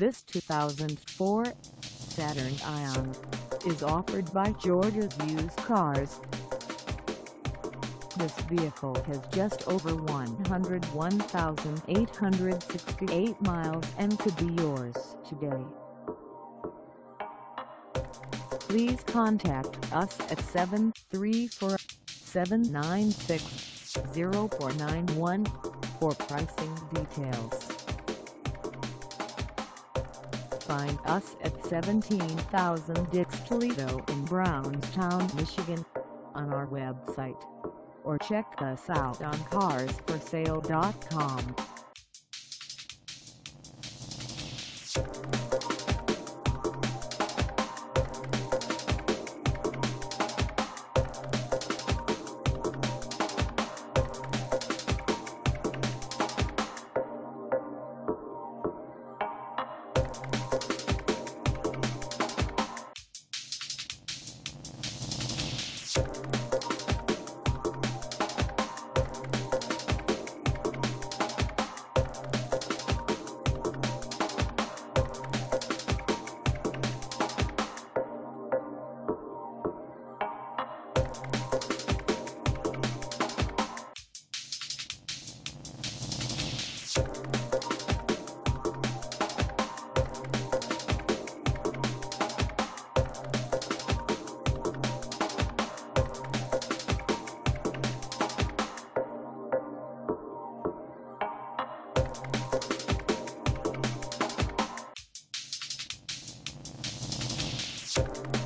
This 2004 Saturn Ion is offered by George's Used Cars. This vehicle has just over 101,868 miles and could be yours today. Please contact us at 734-796-0491 for pricing details. Find us at 17,000 Dix Toledo in Brownstown, Michigan on our website or check us out on carsforsale.com. you